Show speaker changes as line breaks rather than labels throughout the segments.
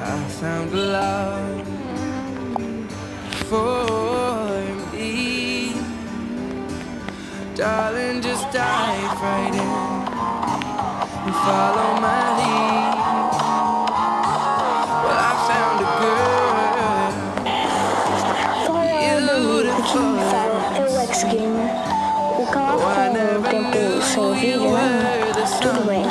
I found love for me. Darling, just dive right in and follow my lead. Well, I found a girl, beautiful.
Fala, eu X Gamer. O canal
Oh, I
ficou um
never
tempo sem vídeo, né? Tudo bem,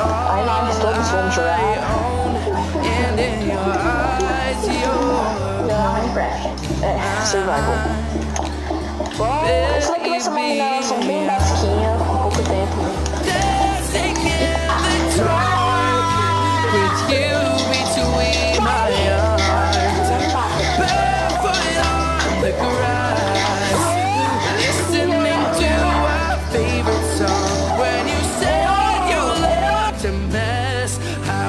Aí nós todos vamos
I
jogar.
own, and in your eyes, you're.
É, survival. Bom, isso daqui vai ser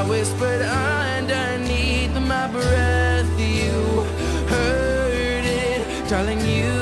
whispered underneath my breath, you heard it, darling. You.